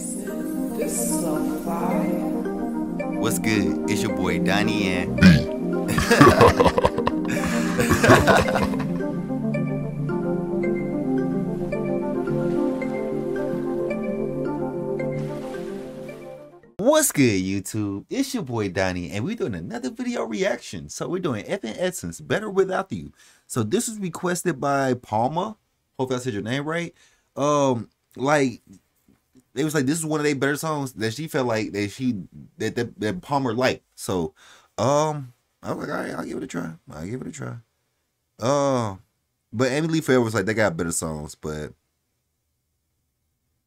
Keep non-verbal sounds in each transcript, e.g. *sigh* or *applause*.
This is so fire. What's good? It's your boy Donnie and *laughs* What's good, YouTube? It's your boy Donnie, and we're doing another video reaction. So we're doing F and Evanescence, Better Without You. So this was requested by Palma. Hope I said your name right. Um, like it was like this is one of their better songs that she felt like that she that that, that Palmer liked. So, um, I was like, all right, I'll give it a try. I'll give it a try. Uh, but Amy Lee Forever was like they got better songs, but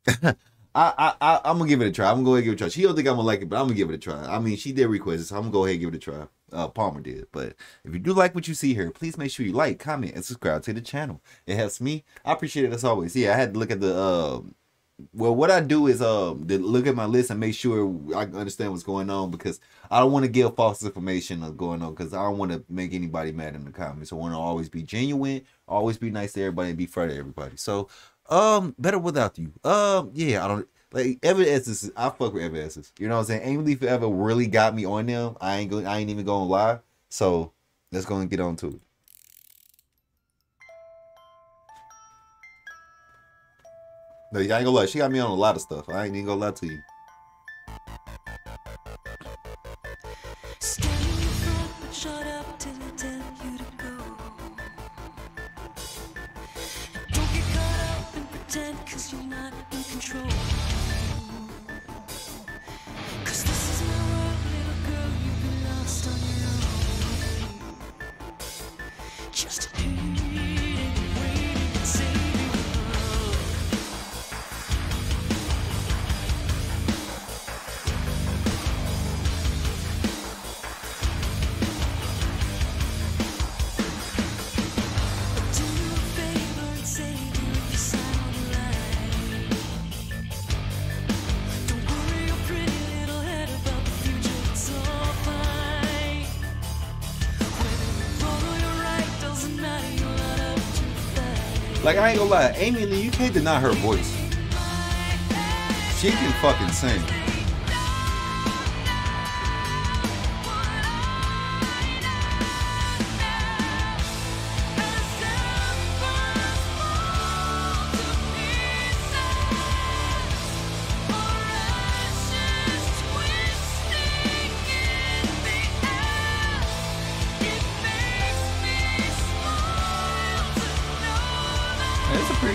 *laughs* I, I I I'm gonna give it a try. I'm gonna go ahead and give it a try. She don't think I'm gonna like it, but I'm gonna give it a try. I mean, she did request it, so I'm gonna go ahead and give it a try. Uh, Palmer did, but if you do like what you see here, please make sure you like, comment, and subscribe to the channel. It helps me. I appreciate it as always. Yeah, I had to look at the uh, well, what I do is um uh, look at my list and make sure I understand what's going on because I don't want to give false information of going on because I don't want to make anybody mad in the comments. I want to always be genuine, always be nice to everybody, and be fair to everybody. So, um, better without you. Um, yeah, I don't like Evanescence. I fuck with Evanescence. You know what I'm saying? Amy Lee Forever really got me on them. I ain't going. I ain't even gonna lie. So let's go and get on to it. No, I ain't gonna lie. She got me on a lot of stuff. I ain't even gonna lie to you. Cause you're not in control Like I ain't gonna lie, Amy Lee, you can't deny her voice. She can fucking sing.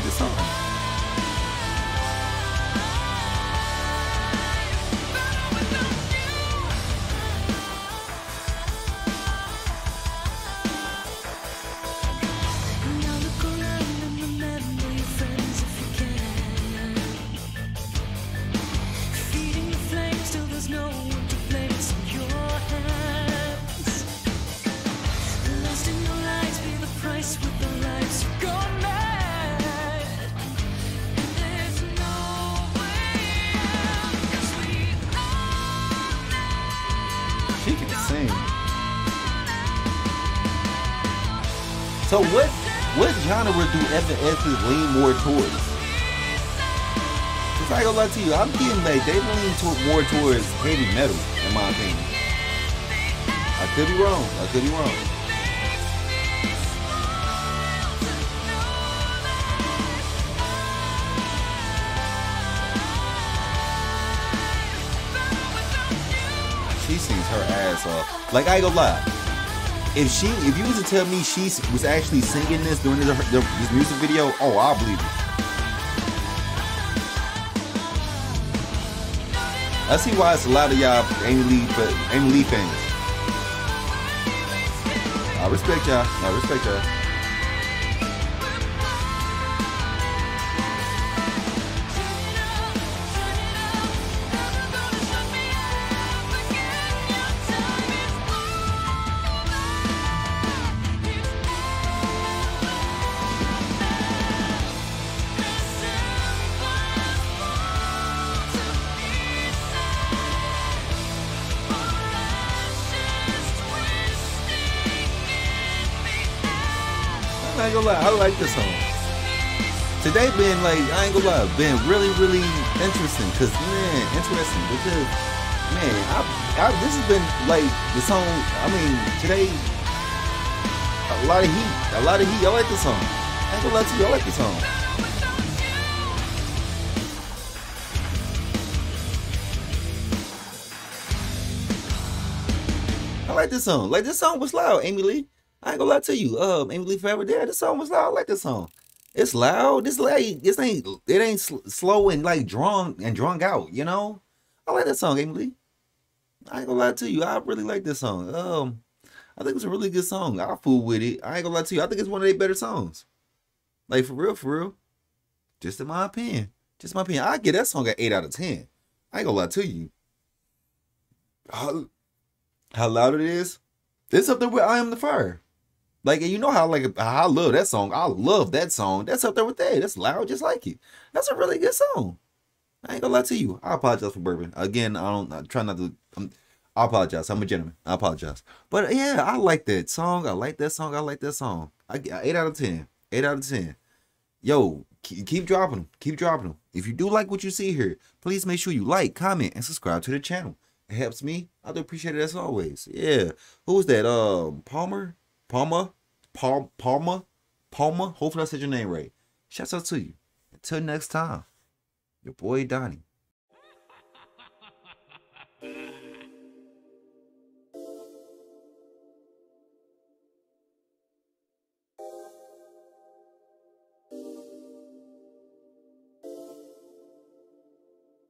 It's a So what what genre do Evanescence lean more towards? Cause I gonna lie to you, I'm getting like they lean to, more towards heavy metal, in my opinion. I could be wrong. I could be wrong. she sings her ass off. Like I ain't gonna lie. If she, if you was to tell me she was actually singing this during this, this music video, oh, I'll believe it. I see why it's a lot of y'all Amy Lee, but Amy Lee fans. I respect y'all. I respect y'all. Not gonna lie, I like this song. Today been like I ain't gonna lie, been really really interesting. Cause man, interesting because man, I, I this has been like the song. I mean today, a lot of heat, a lot of heat. I like this song. I ain't gonna lie to you, I like the song. I like this song. Like this song was loud, Amy Lee. I ain't gonna lie to you. Um, Lee Forever Dead. This song was loud. I like this song. It's loud. This like this ain't it ain't sl- slow and like drawn and drawn out. You know. I like that song, Lee. I ain't gonna lie to you. I really like this song. Um, I think it's a really good song. I fool with it. I ain't gonna lie to you. I think it's one of their better songs. Like for real, for real. Just in my opinion. Just my opinion. I get that song at eight out of ten. I ain't gonna lie to you. How, how loud it is. It's up there with I Am the Fire. Like, and you know how like how I love that song. I love that song. That's up there with that. That's loud, just like it. That's a really good song. I ain't gonna lie to you. I apologize for bourbon. Again, I don't. I try not to. I'm, I apologize. I'm a gentleman. I apologize. But yeah, I like that song. I like that song. I like that song. I eight out of ten. Eight out of ten. Yo, keep, keep dropping them. Keep dropping them. If you do like what you see here, please make sure you like, comment, and subscribe to the channel. It helps me. I do appreciate it as always. Yeah. Who was that? Um, Palmer, Palmer, Palm, Palmer, Palmer. Hopefully I said your name right. Shouts out to you. Until next time, your boy Donnie.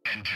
Enter